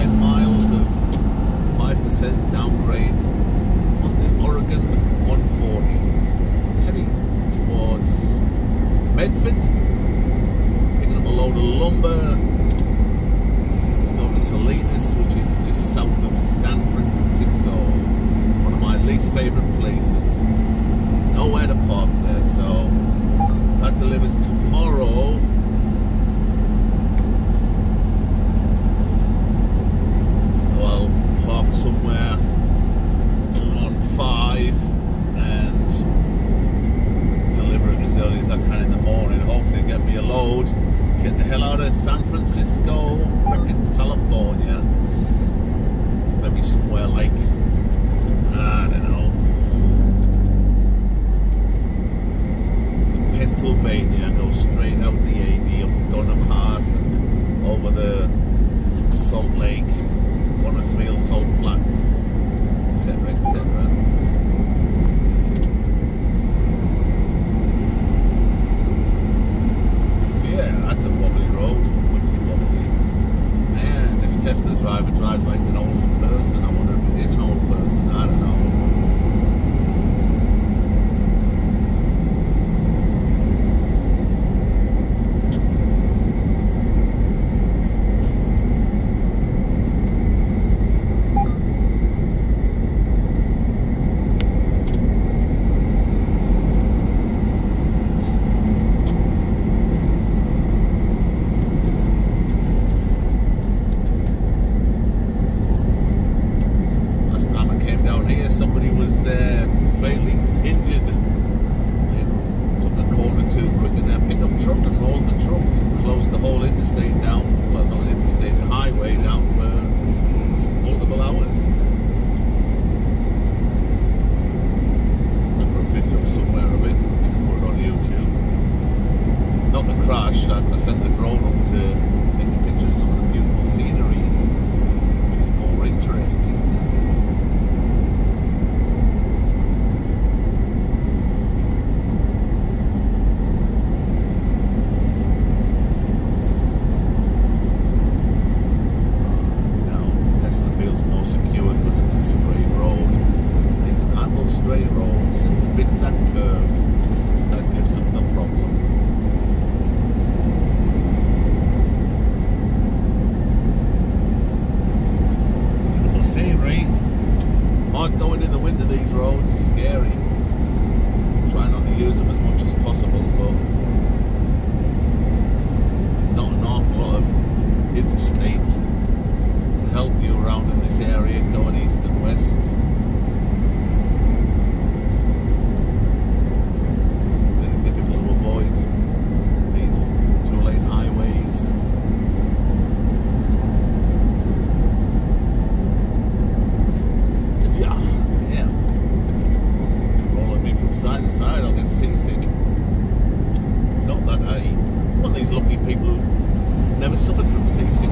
10 miles of 5% downgrade on the Oregon 140 heading towards Medford. Picking up a load of lumber. Going to Salinas which is just south of San Francisco one of my least favourite places. Hell out of San Francisco, fucking California. Maybe somewhere like, I don't know, Pennsylvania. Go straight out the 80 up Donner Pass and over the Salt Lake, Bonneville, Salt Flats. see, right? Like going in the wind of these roads, scary. Try not to use them as much as possible, but not an awful lot of interstates to help you around in this area going east and west. 600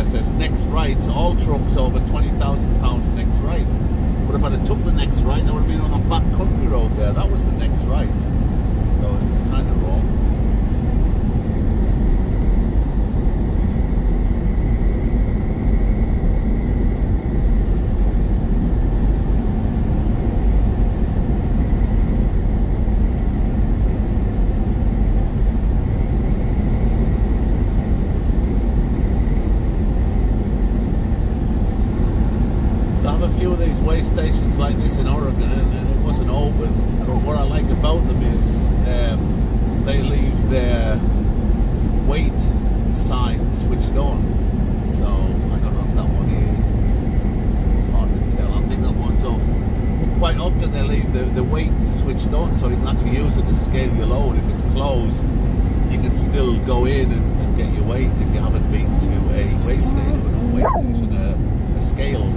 says next right, all trucks over twenty thousand pounds next right. But if I'd have took the next right, I would have been on a back country road there. That was the next right. So it was kind of wrong. They have a few of these weigh stations like this in Oregon, and, and it wasn't open. And what I like about them is um, they leave their weight sign switched on. So I don't know if that one is. It's hard to tell. I think that one's off. But quite often they leave the, the weight switched so you can actually use it to scale your load. If it's closed, you can still go in and, and get your weight if you haven't been to a weigh station, a weigh station, a, a scale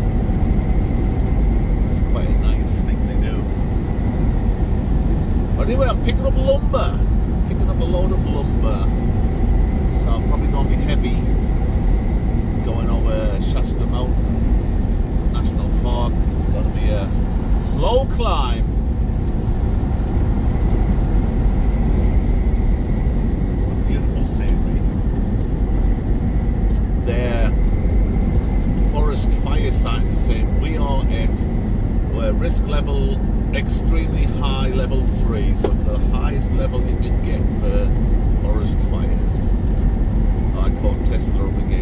it's quite a nice thing they do. But anyway, I'm picking up load lumber. lo